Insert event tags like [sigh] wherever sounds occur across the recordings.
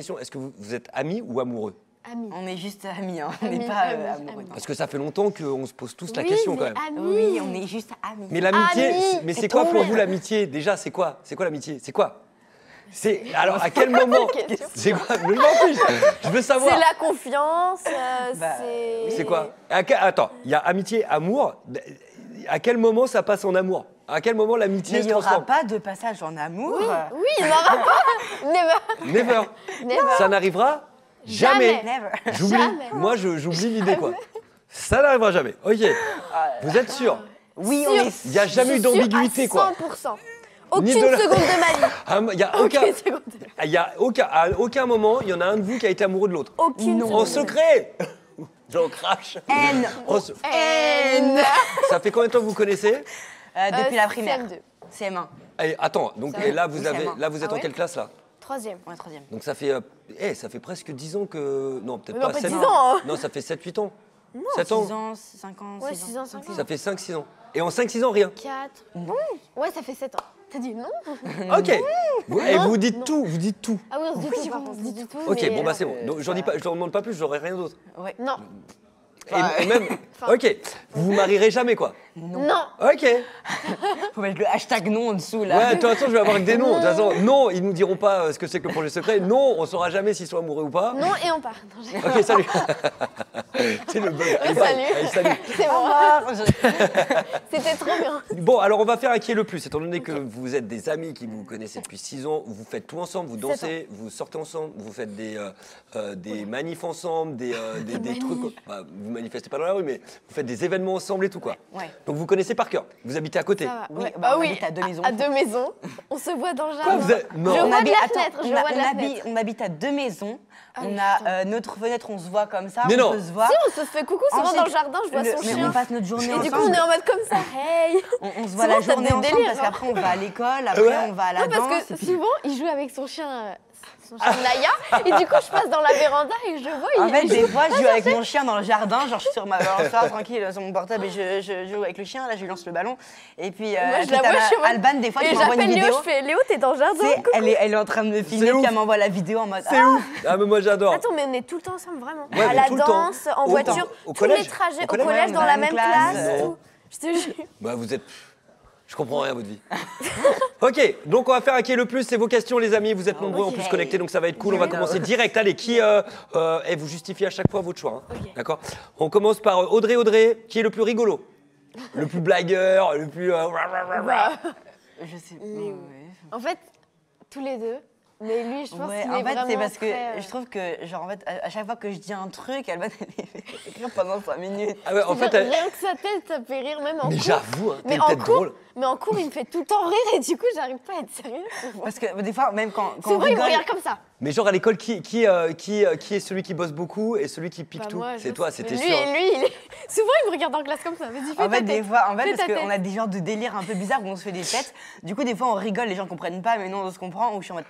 Question, est-ce que vous, vous êtes amis ou amoureux? Amis. On est juste amis, hein. on n'est pas amis, euh, amoureux. Parce que ça fait longtemps qu'on se pose tous la question quand même. Amis. Oui, on est juste amis. Mais l'amitié, mais c'est quoi pour vous l'amitié? Déjà, c'est quoi? C'est quoi l'amitié? C'est quoi? C'est alors à quel moment. [laughs] C'est quoi? Je m'en fiche. Je veux savoir. C'est la confiance, euh, Bah, c'est. C'est quoi? Attends, il y a amitié, amour. À quel moment ça passe en amour? À quel moment Mais l'amitié il se n'y aura transforme pas de passage en amour. Oui, il n'y aura pas. [laughs] Never. Never. Never. Ça n'arrivera jamais. Jamais. Never. J'oublie. Jamais. Moi, j'oublie l'idée quoi. Ça n'arrivera jamais. Ok. Vous êtes sûr? Oui, Sûr. on est. Il n'y a jamais eu d'ambiguïté quoi. à 100%. Aucune Ni de la- seconde de ma vie. [laughs] Ah, Il y a aucun. Aucune seconde de ma vie. Il y a aucun. À aucun moment, il y en a un de vous qui a été amoureux de l'autre. Aucune Non. En secret. [laughs] J'en crache. N. Se- N. Ça fait combien de temps que vous connaissez Euh, depuis Euh, la primaire. CM2. CM1. Allez, attends. Donc et là, vous Oui, avez, c'est là, vous êtes Ah en ouais quelle classe là? Troisième. On est troisième. Donc ça fait, euh, eh, ça fait presque 10 ans que. Non, peut-être Mais pas. pas 7 10 ans, hein. Non, ça fait 7-8 ans. Non, 7 ans 6 ans, 5 ans, Ouais, 6 6 ans, 5 ans. Ça fait 5-6 ans. Et en 5-6 ans, rien. 4. Non. Ouais, ça fait 7 ans. T'as dit non? Ok. Vous, et Non, vous dites non. tout, vous dites tout. Ah oui, on se dit Oui, tout. par on contre, se on se dit tout. Ok, mais, bon bah euh, c'est bon. Donc, j'en dis pas, je n'en demande pas plus, j'aurai rien d'autre. Ouais. Non. Et, et même. Enfin- Ok. Vous vous marierez jamais quoi. Non. Ok. [laughs] Faut mettre le hashtag non en dessous là. Ouais, de toute façon, je vais avoir que des noms. De toute façon, non, ils nous diront pas euh, ce que c'est que le projet secret. Non, on saura jamais s'ils sont amoureux ou pas. Non et on part. Non, j'ai- Ok, salut. [laughs] c'est le bug. Allez, bye. salut. Allez, salut. [laughs] C'est bon. C'était trop bien. Bon, alors on va faire un qui est le plus. Étant donné que vous êtes des amis qui vous connaissez depuis 6 ans, vous faites tout ensemble, vous dansez, vous sortez ensemble, vous faites des, euh, euh, des manifs ensemble, des, euh, des, des trucs. Bah, vous manifestez pas dans la rue, mais vous faites des événements ensemble et tout quoi. Ouais. Donc vous connaissez par cœur. Vous habitez à côté. Ça va. Oui, Ouais. bah, ah on oui. habite à deux maisons. À deux maisons. On se voit dans le Quoi, jardin. vous êtes- Non. Je On vois de habite- la attends, fenêtre. Je on, a- vois de on la habite, fenêtre. on habite à deux maisons. Ah on a euh, notre fenêtre, on se voit comme ça. Mais on non. peut se voir. Si, on se fait coucou souvent Ensuite, dans le jardin, je vois le- son mais chien. on passe notre journée Et du coup, on est en mode comme ça. [laughs] Hey On, on se voit Souvent, la ça journée ensemble délire, parce genre. qu'après on va à l'école, [laughs] après Ouais. on va à la Non, danse. parce et que puis- souvent, il joue avec son chien, euh, son chien Naya. Et du coup, je passe dans la véranda et je vois, il En fait, des fois, je joue avec mon chien dans le jardin, genre je suis sur ma balançoire tranquille sur mon portable et je, je joue avec le chien. Là, je lui lance le ballon. Et puis, euh, Moi, je la vois, je Alban, des fois, Et tu m'envoies une j'appelle Léo, vidéo. je fais Léo, t'es dans le jardin. Elle, est, elle est en train de me filmer, puis elle m'envoie la vidéo en mode. C'est ah, ouf. Ah mais moi j'adore. Attends, mais on est tout le temps ensemble, vraiment. Ouais, à la danse, en voiture, au tous collège les trajets, Au collège dans la même classe. Je te jure. Bah vous êtes. Je comprends rien à votre vie. ok, donc on va faire un qui est le plus, c'est vos questions les amis, vous êtes nombreux en plus connectés donc ça va être cool, on va commencer direct. Allez, qui euh, euh, et vous justifiez à chaque fois votre choix, hein. D'accord On commence par euh, Audrey Audrey, qui est le plus rigolo? Le plus blagueur, le plus... euh, rah, rah, rah, rah. Bah, [laughs] Je sais. mais ouais. en fait, tous les deux. Mais lui, je pense Ouais, qu'il en est fait, vraiment c'est parce que très, je trouve que, genre, en fait, à, à chaque fois que je dis un truc, Alban, elle fait [laughs] écrire pendant 5 minutes. Ah ouais, en fait, Genre, elle- Rien que sa tête, ça fait rire, même en mais cours. j'avoue, hein, t'as Mais en tête cours, drôle. mais en cours, il me fait tout le temps rire et du coup, j'arrive pas à être sérieuse. Parce que des fois, même quand, quand C'est on vrai, il me rigole, regarde comme ça. Mais genre à l'école, qui, qui, euh, qui, euh, qui est celui qui bosse beaucoup et celui qui pique Bah, tout? moi, C'est toi, c'était Mais sûr. Lui, lui, il est... [laughs] Souvent, il me regarde en classe comme ça. Fais En fait, des fois, en fait parce qu'on a des genres de délires un peu bizarres où on se fait des têtes. Du coup, des fois, on rigole, les gens comprennent pas, mais non, on se comprend. Ou je suis en mode.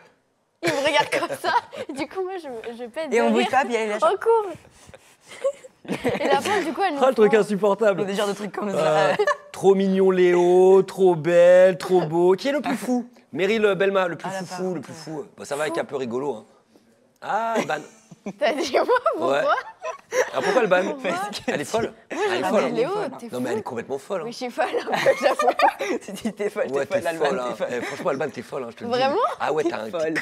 [laughs] Il me regarde comme ça. Du coup, moi, je, je pète Et de on bouge rire pas, puis elle est là. En cours. [laughs] et la fin, du coup, elle nous Ah, le truc prend- insupportable. Des genres de trucs comme ça. Euh, trop mignon Léo, trop belle, trop beau. Qui est le plus fou? Meryl Belma, le plus Ah, la fou, le plus fou. Bah, ça va avec un peu rigolo. Hein. Ah, Alban. T'as dit moi, pourquoi Ouais. Alors pourquoi Alban Pourquoi Elle est folle. Elle est Ah, folle. mais hein. Léo, folle. t'es fou. Non, mais elle est complètement folle. hein. Oui, je suis folle, un peu, j'avoue. [laughs] Tu dis, t'es folle, Ouais, t'es folle, Alban, folle. hein. t'es folle. Eh, franchement, Alban, t'es folle. hein, je te le dis. Vraiment Ah ouais, t'as un. T'es folle.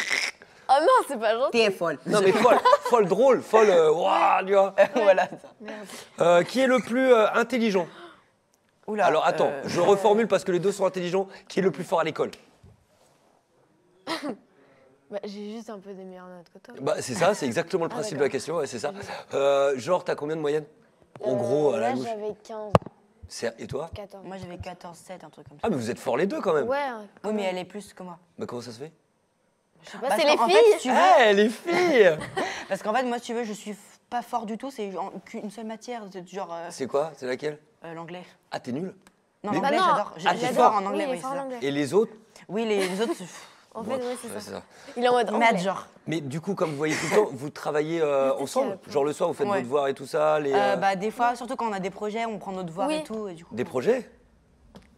Oh non, c'est pas gentil. T'es folle. Non, mais folle, folle drôle, folle. euh, tu vois. [laughs] voilà. Euh, qui est le plus euh, intelligent? Oula, Alors attends, euh, je reformule parce que les deux sont intelligents. Qui est le plus fort à l'école? [laughs] Bah, j'ai juste un peu des meilleures notes que toi. Bah c'est ça, c'est exactement le Ah, principe de la question, ouais, c'est ça. Euh, genre, t'as combien de moyenne En Euh, gros, à la Là, louche. j'avais 15, C'est- Et toi? 14. Moi, j'avais 14, 7, un truc comme ça. Ah, mais vous êtes forts les deux quand même. Ouais, hein, Oui, mais elle est plus que moi. Bah comment ça se fait? Je sais pas, Parce c'est les qu'en filles. fait, si tu veux, Eh, les filles [laughs] Parce qu'en fait, moi, si tu veux, je suis f- pas fort du tout. C'est en- qu'une seule matière. C'est genre euh, C'est quoi? C'est laquelle? euh, l'anglais. Ah, t'es nul Non, Mais- l'anglais, Bah non, j'adore. J'ai- Ah, t'es fort. en anglais, oui, oui, c'est ça. Et les autres? Oui, les, les autres, En fait, Ouais, oui, c'est ça. Il est en mode anglais. genre. Mais du coup, comme vous voyez tout le temps, vous travaillez euh, ensemble Genre le soir, vous faites Ouais. vos devoirs et tout ça les, Euh, euh, bah, des fois, surtout quand on a des projets, on prend nos devoirs Oui. et tout. Et du coup, Des projets?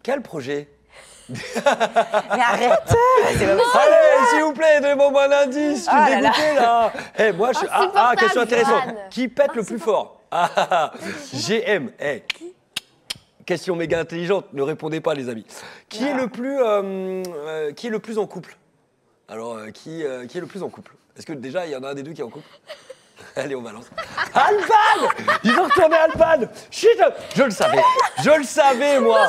Quel projet? [laughs] Mais arrête. Allez, s'il vous plaît, donnez-moi moins d'indices. Je suis Ah là là. dégoûté là. Eh, moi, je suis. Ah, ah, Insupportable, question intéressante. Qui pète le plus fort? Ah, ah, ah. GM. Eh. Question méga intelligente. Ne répondez pas, les amis. Qui est le plus, euh, euh, qui est le plus en couple? Alors, euh, qui, euh, qui est le plus en couple? Est-ce que déjà, il y en a un des deux qui est en couple? [laughs] Allez, on balance. Alban Ils ont retourné Alban Chut Je le savais. Je le savais, moi.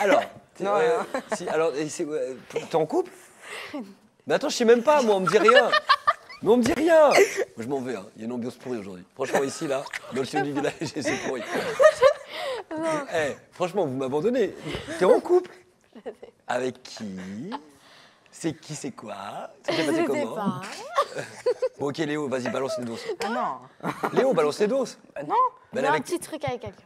Alors, t'es- Non, ouais, rien. si, alors, et c'est- ouais, t'es en couple? [laughs] Mais attends, je sais même pas, moi, on me dit rien. Mais on me dit rien. Moi, je m'en vais, hein. il y a une ambiance pourrie aujourd'hui. Franchement, ici, là, dans le sud du village, [laughs] c'est pourri. Eh, franchement, vous m'abandonnez. T'es en [laughs] couple Avec qui? C'est qui, c'est quoi? Ça s'est Je passé sais comment pas. [laughs] Bon, ok, Léo, vas-y, balance les doses. Ah non Léo, balance les doses. Bah non Ben, Mais un avec- petit truc avec quelqu'un.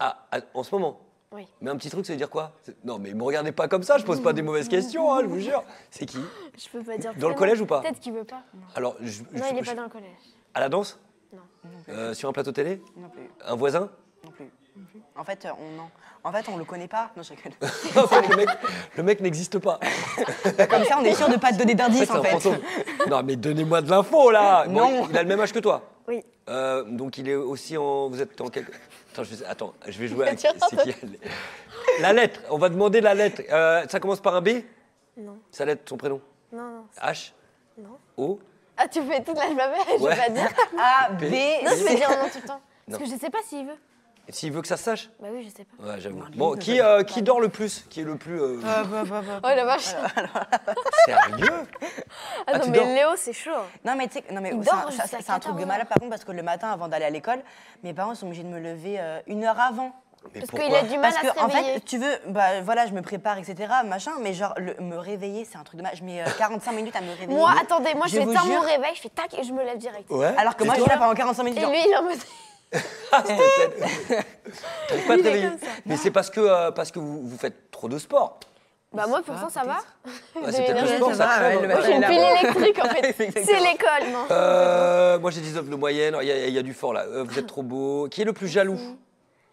Ah, ah, en ce moment? Oui. Mais un petit truc, ça veut dire quoi? C'est- Non, mais me regardez pas comme ça, je pose pas des mauvaises questions, hein, je vous jure. C'est qui? Je peux pas dire. Dans le collège ou pas? Peut-être qu'il veut pas. Alors, je- Non, je- il est je- pas dans le collège. à la danse? Non. Euh, Sur un plateau télé? Non plus. Un voisin? Non plus. En fait, euh, on non. En fait, on le connaît pas. Non, je rigole. [laughs] En fait, le mec, le mec n'existe pas. [laughs] Comme ça, on est sûr de pas te donner En fait, un en fait. Non, mais donnez-moi de l'info là. [laughs] Bon, Non. il a le même âge que toi. Oui. Euh, donc il est aussi en. Vous êtes en quel. Attends, je vais, attends, je vais jouer avec. Qui elle La lettre. On va demander la lettre. Euh, ça commence par un B? Non. Sa lettre, son prénom? Non, non. H? Non. O? Ah, tu fais toute la Je Ouais. vais pas dire. A, B, Non, je vais dire nom tout le temps. Non. Parce que je sais pas s'il veut. S'il veut que ça se sache Bah oui, je sais pas. Ouais, j'avoue. Bon, qui, euh, qui dort le plus Qui est le plus. euh, Bah, bah, bah, bah. Oh la vache. [laughs] Sérieux Ah Ah, non, tu mais dors Léo, c'est chaud. Non, mais tu sais, non, mais Il c'est dort un- ça- jusqu'à c'est un truc de 14 malade par contre parce que le matin avant d'aller à l'école, mes parents sont obligés de me lever euh, une heure avant. Mais Parce pourquoi qu'il a du mal Parce à que se en réveiller. fait, tu veux, bah voilà, je me prépare, etc., machin, mais genre le- me réveiller, c'est un truc de malade. Je mets euh, 45 minutes à me réveiller. Moi, attendez, moi, je, fais vous tant mon jure. réveil, je fais tac et je me lève direct. Ouais. Alors que Et moi, je toi suis là pendant 45 minutes. Et genre, lui, il est en mode. Ah, c'est- pas ça. Mais c'est parce que, euh, parce que vous, vous faites trop de sport. Bah, moi, pourtant, ça va. Ouais, c'est peut-être le sport, ça ça va, crève. [laughs] ouais, le. Moi, j'ai une là, pile électrique, en fait. [laughs] C'est l'école, non Euh, moi j'ai 19 de moyenne, il y, a- il y a du fort là. Euh, vous êtes trop beau. Qui est le plus jaloux?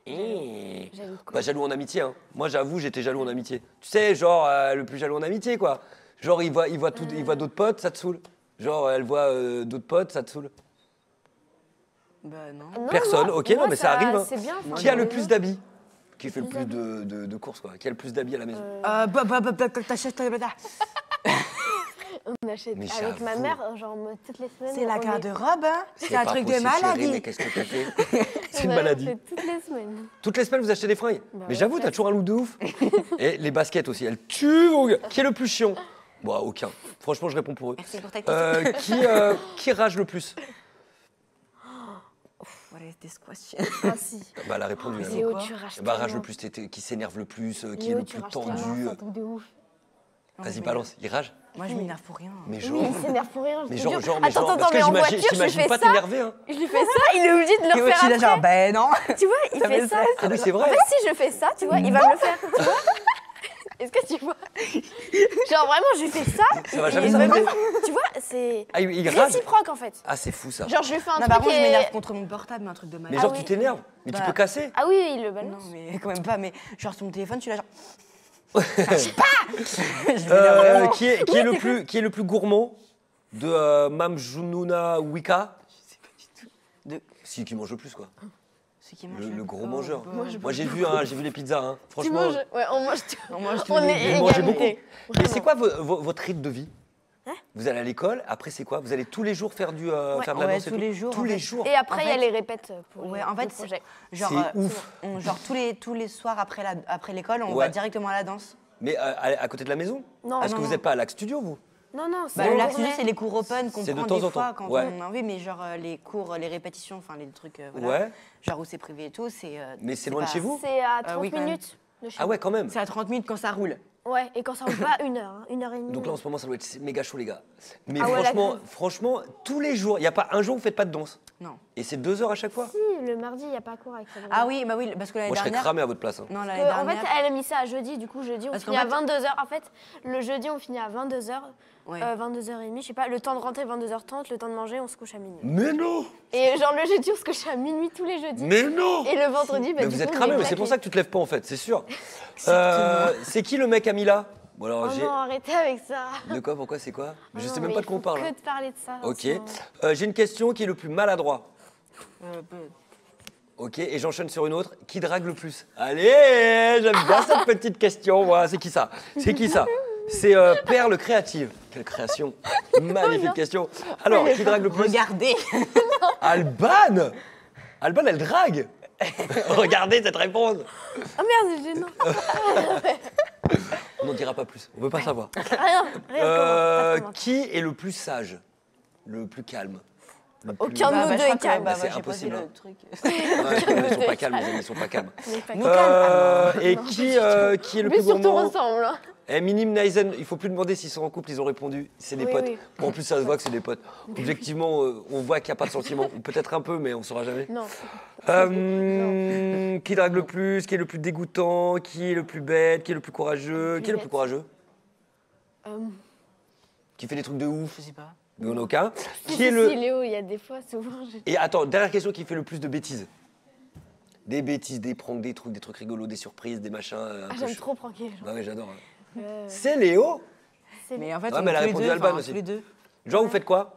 Jaloux de quoi? Bah, jaloux en amitié. Hein. Moi j'avoue, j'étais jaloux en amitié. Tu sais, genre euh, le plus jaloux en amitié quoi. Genre il voit, il voit, tout- il voit d'autres potes, ça te saoule. Genre elle voit euh, d'autres potes, ça te saoule. Bah non. Non, Personne, moi- ok, moi, non mais ça, arrive. hein. C'est bien. enfin, Qui a le plus d'habits Qui fait le plus de, de- de courses quoi Qui a le plus d'habits à la maison Euh, bah, bah, bah, bah, t'achètes, euh, bah, bah. On achète Mais avec ma j'avoue. mère, genre toutes les semaines. C'est la on est- garde-robe, hein C'est un pas truc de possible, chérie, maladie. mais qu'est-ce que t'as fait [laughs] C'est une maladie. C'est toutes les semaines. Toutes les semaines, vous achetez des fringues Bah Mais ouais, j'avoue, t'as toujours un look de ouf. [laughs] Et les baskets aussi, elles tuent, mon gars. Qui est le plus chiant? Bon, aucun. Franchement, je réponds pour eux. Merci pour ta question. Euh, qui, euh, qui rage le plus? What is this question Ah si. [laughs] Bah, elle a répondu. Mais elle. c'est Léo, quoi tu rages Bah, rage le plus, qui s'énerve le plus, euh, qui Léo, est le plus tendu. euh. Vas-y, balance. Il rage Moi, je m'énerve pour rien. Mais Oui, genre. il s'énerve pour rien. je Mais genre, genre, mais attends, genre, attends, parce que mais en j'imagine voiture, je lui j'imagine fais pas ça. t'énerver. Hein. Je lui fais ça, il est obligé de le Et moi, je refaire suis là, après. genre, ben non. Tu vois, il Ça fait ça. fait. Ah oui, c'est En vrai. fait, si je fais ça, tu vois, il va me le faire. Tu vois Est-ce que tu vois [laughs] Genre vraiment, je lui fais ça. Ça va jamais s'arrêter. Tu vois, c'est Ah, il, il rage réciproque en fait. Ah, c'est fou ça. Genre, je lui fais un Non, par truc contre, je et... m'énerve contre mon portable, mais un truc de Mais malade. genre, Ah tu t'énerves Mais tu Bah. peux casser Ah oui, il le Non, balance. mais quand même pas. Mais genre, sur mon téléphone, tu l'as genre. [laughs] je Euh, qui est, qui est le plus, qui est le plus gourmand de euh, Mam Jununa Wika De- Si, qui mange le plus, quoi. Ceux qui mangent. Le, le gros mangeur. Moi, j'ai vu, hein, j'ai vu les pizzas. Hein. Tu Franchement, manges Ouais, on mange tout. On mange tous On est mangez beaucoup. Mais c'est quoi vo- vo- votre rythme de vie Hein Vous allez à l'école, après c'est quoi Vous allez tous les jours faire, du, euh, Ouais. faire de la Ouais, danse et tous tout les jours, Tous en les fait. jours Et après, il y a les répètes pour Ouais, les- en fait, le projet. Genre, C'est euh, ouf. on- genre tous les, tous les soirs après la- après l'école, on Ouais. va directement à la danse. Mais euh, à, à côté de la maison Non, Parce non, que vous n'êtes pas à l'Axe Studio, vous Non, non, c'est Bah, la c'est les cours open qu'on C'est de prend temps des en fois temps. quand Ouais. on a envie, mais genre euh, les cours, les répétitions, enfin les trucs, euh, voilà. Ouais. genre où c'est privé et tout, c'est. euh, Mais c'est loin de chez vous C'est à 30 oui, quand même. minutes de chez Ah ouais, quand même. C'est à 30 minutes quand ça roule. Ouais, et quand ça roule pas, une heure, hein, une heure et demie. Donc là, en ce moment, ça doit être méga chaud, les gars. Mais Ah la franchement, franchement, tous les jours, il n'y a pas un jour où vous faites pas de danse. Non. Et c'est deux heures à chaque fois Si, le mardi, il n'y a pas cours avec Sabrina. Ah oui, bah oui, parce que l'année Moi, je serais dernière. cramé à votre place. hein. Non, Euh, l'année en dernière. fait, elle a mis ça à jeudi, du coup, jeudi, on Parce finit à fait- 22h. En fait, le jeudi, on finit à 22h, Ouais. 22h30, je sais pas, le temps de rentrer 22h30, le temps de manger, on se couche à minuit. Mais non Et genre, le jeudi, on se couche à minuit tous les jeudis. Mais non Et le vendredi, bah, Mais du vous coup, êtes on est cramé, mais c'est pour ça que tu te lèves pas en fait, c'est sûr. Euh, c'est qui le mec Amila? Bon alors Oh j'ai. non, arrêtez avec ça. De quoi Pourquoi C'est quoi? Oh Je non, sais même pas de quoi on parle. hein. que de parler de ça. Ok. Euh, j'ai une question qui est le plus maladroit. Euh, Ok, et j'enchaîne sur une autre. Qui drague le plus? Allez, j'aime bien cette petite question. Voilà, c'est qui ça? C'est qui ça? C'est euh, Perle Créative. Quelle création [laughs] Magnifique question. Alors, qui drague le plus? Regardez [laughs] Alban Alban, elle drague [laughs] Regardez cette réponse Oh merde, c'est gênant. On n'en dira pas plus, on veut pas savoir. [laughs] Rien, rien. Euh, qui est le plus sage Le plus calme? Le plus- Aucun de Bah, nous bah, deux je crois est calme. bah, Bah, c'est bah, impossible, le hein. truc. Ouais, ils sont pas calmes, les amis, ils sont pas calmes. [laughs] Pas calme. Euh, et qui, euh, qui est le Mais plus surtout gourmand? ensemble. Eh, Minim Naizen, il faut plus demander s'ils sont en couple, ils ont répondu. C'est des Oui, potes. oui. Bon, en plus, ça se voit que c'est des potes. Objectivement, euh, on voit qu'il n'y a pas de sentiment. [laughs] Peut-être un peu, mais on ne saura jamais. Non. Euh, qui drague le plus Qui est le plus dégoûtant Qui est le plus bête Qui est le plus courageux Qui est le plus bête. courageux Euh, Qui fait des trucs de ouf Je sais pas. Mais on n'a aucun. Qui est si, le. si, Léo, il y a des fois, souvent, je... Et attends, dernière question qui fait le plus de bêtises Des bêtises, des pranks, des trucs, des trucs rigolos, des surprises, des machins. euh, un Ah, peu j'aime trop pranker. genre. Bah ouais, j'adore. hein. Euh, C'est Léo c'est- Mais en fait, Ouais, on mais elle a tous les répondu deux, Alban enfin, aussi. tous les deux. Genre, vous faites quoi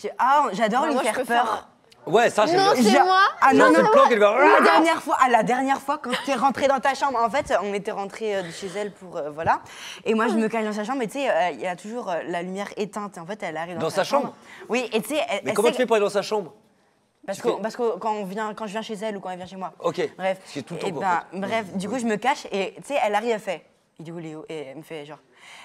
J'ai- Ah, j'adore Bah, lui faire peur. Ouais, ça, j'aime Non, bien. c'est moi Ah Genre, non, c'est non, le plan qu'elle va. La dernière fois, ah, la dernière fois, quand t'es rentrée dans ta chambre, en fait, on était rentré de chez elle pour euh, voilà. Et moi, je me cache dans sa chambre, et tu sais, euh, il y a toujours euh, la lumière éteinte. Et en fait, elle arrive dans, Dans sa chambre Oui, et tu sais, elle, Mais elle comment sait tu fais pour aller dans sa chambre Parce que, fais- parce que quand, on vient, quand je viens chez elle ou quand elle vient chez moi. Ok. Bref. C'est tout le temps, Et quoi, ben, en fait. Bref, du coup, je me cache et tu sais, elle arrive, elle fait. Il est où Léo? Et elle me fait genre.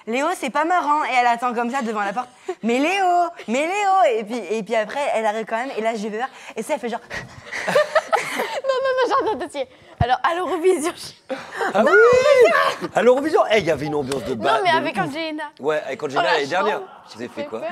Léo, c'est pas marrant. Et elle attend comme ça devant la porte. [laughs] Mais Léo Mais Léo Et puis, et puis après, elle arrive quand même. Et là, j'ai peur. Et ça, elle fait genre. [laughs] Non, non, non, j'entends dossier. Alors, à l'Eurovision. Ah oui À l'Eurovision, eh, il y avait une ambiance de bas. Non, mais de avec ouf. Angelina. Ouais, avec Oh, Angelina la l'année dernière. vous ai fait fait quoi.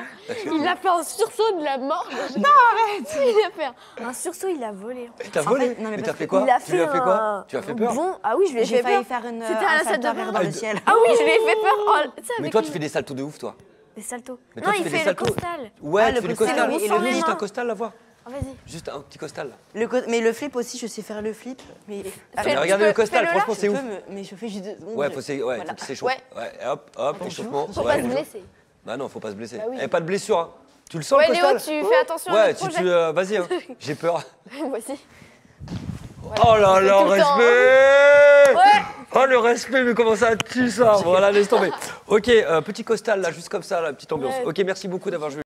Il a fait un sursaut de la mort. Non, arrête [laughs] Il a fait un, un sursaut, il a volé. T'as volé fait, non, mais t'as fait quoi il a Tu lui as fait un- quoi Tu as fait peur Bon, ah oui, je lui ai fait failli peur. faire une. C'était un à la salle salto arrière dans le ciel. Ah oui, je lui ai fait peur. Oh, Mais toi, tu fais des saltos de ouf, toi. des saltos. Mais non, il fais fait des le costal. Ouais, Ah, tu le fais le costal, Fais-lui le juste main. un costal, la voix. Vas-y. Juste un petit costal. Le co- mais le flip aussi, je sais faire le flip. Mais, Ah, Fais- Mais regardez le costal, franchement, je c'est ouf. peux me- m'échauffer juste deux secondes. Ouais, je- faut, s'é- ouais, voilà. faut qu'il s'échauffe. Ouais. Ouais, hop, hop, échauffement. Faut Ouais, pas se blesser. Bah non, faut pas se blesser. Bah oui. Eh, pas de blessure, hein. Tu le sens, Ouais, le Léo, costal tu fais attention à Ouais, notre tu, projet. euh, vas-y, hein. [laughs] j'ai peur. Moi aussi. Oh là là, tout le temps, respect Ouais. Oh le respect, mais comment ça tue ça? Voilà, laisse tomber. Ok, euh, petit costal là, juste comme ça, la petite ambiance. Ouais. Ok, merci beaucoup d'avoir joué.